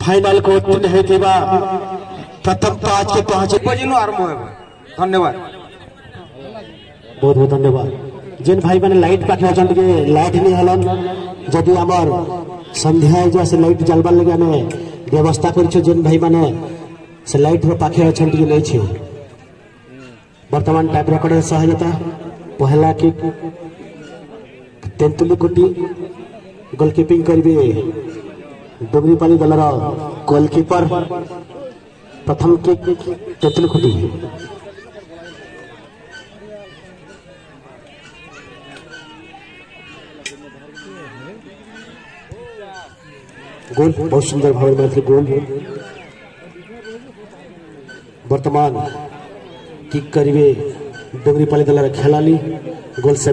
Final को उत्तीर्ण होगा प्रथम पाँच के पाँच। धन्यवाद बहुत बहुत धन्यवाद। जिन भाई मैंने लाइट पाखे अच्छा लाइट नहीं हलन जदि आमर सन्ध्या से लाइट जलवार लगे आम व्यवस्था करेन भाई मैंने से लाइट पाखे अच्छा नहीं छे। बर्तमान टाइप रेकर्ड सहायता। पहला कि तेंतुली कोटी। गोलकीपिंग करिवे डोगरीपाली दलर गोलकीपर प्रथम किक कुटी गोल, बहुत सुंदर भाव में गोल। वर्तमान किक करिवे डोगरीपाली दलर खेलाली गोल से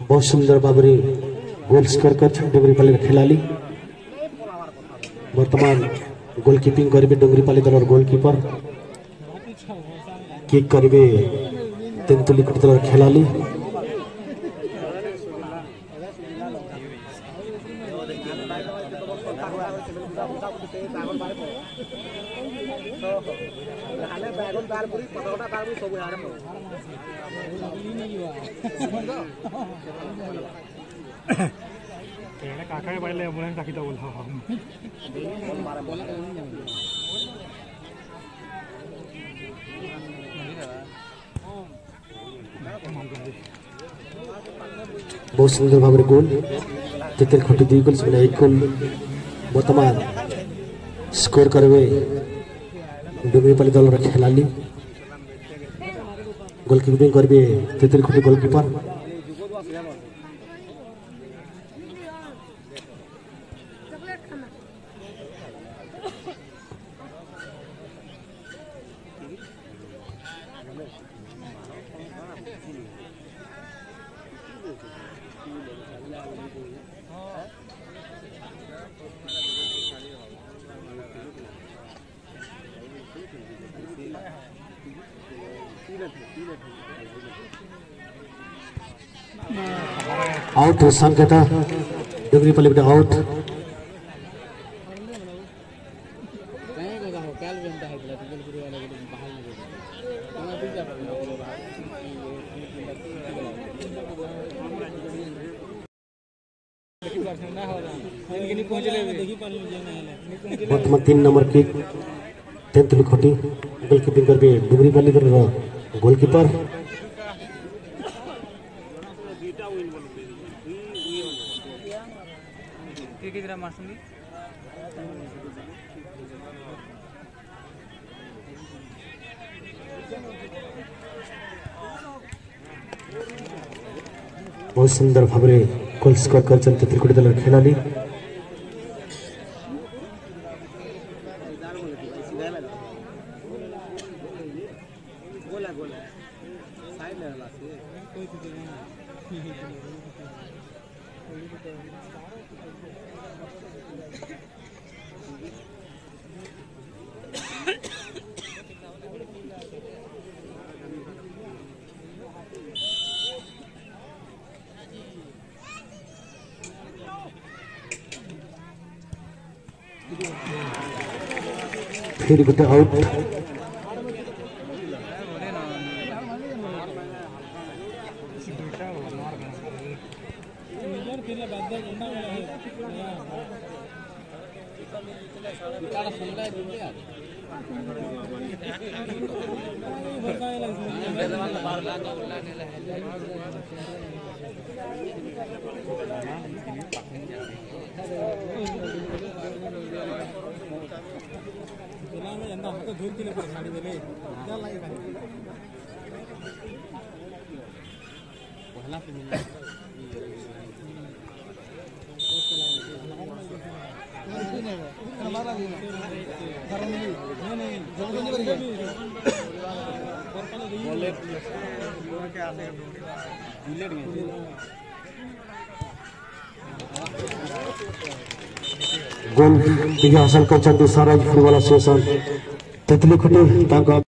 ବହୁତ ସୁନ୍ଦର ଭାବରେ ଗୋଲ୍ ସ୍କୋର କରିଛନ୍ତି ଡୁଙ୍ଗରିପାଲିର ଖେଳାଳି ବର୍ତ୍ତମାନ ଗୋଲକିପିଂ କରିବେ ଡୁଙ୍ଗରିପାଲି ଦଳର ଗୋଲକିପର କିକ୍ କରିବେ ତେନ୍ତୁଲିକୁଟି ଦଳର ଖେଳାଳି গোটেই ড্ৰাগন বাৰে পৰে নহ'লে ড্ৰাগন বাৰ বুলি পতাকা বাৰ বুলি চব ইয়াৰে পৰে কাকাই পাৰিলে এম্বুলেঞ্চ ৰাখি যাব बहुत सुंदर भाव गोल जितने खुटी दुई गोल एक गोल बर्तमान ଗୋଲ ସେମାନେ ଏକ ଗୋଲ ବର୍ତ୍ତମାନ ସ୍କୋର କରିବେ ଡୁଙ୍ଗରିପାଲି ଦଳର ଖେଳାଳି आउट हुसन कहता डुगरी पल्ली आउट बर्तमान तीन नंबर की टेंथ लिखोटी गोलकीपिंग कर भी डुगरी पल्ली कर रहा। ନମ୍ବର କିକ୍ ତେନ୍ତୁଲି ଖଟି ଗୋଲକିପିଂ କରିବେ ଡୁଙ୍ଗରିପାଲି ଦଳର ଗୋଲକିପର ବହୁତ ସୁନ୍ଦର ଭାବରେ ଗୋଲ ସ୍କୋର କରିଛନ୍ତି ତ୍ରିକୁଟି ଦଳର ଖେଳାଳି फिर धूर्तीले पनि खाने त्यसले तो त्यसलाई पहिला पनि ଟିକେ ହାସଲ କରିଛନ୍ତି ସ୍ୱରାଜ ଫୁଟବଲ ଆସୋସିଏସନ ତେତଲି ଖୁଟି ତାଙ୍କ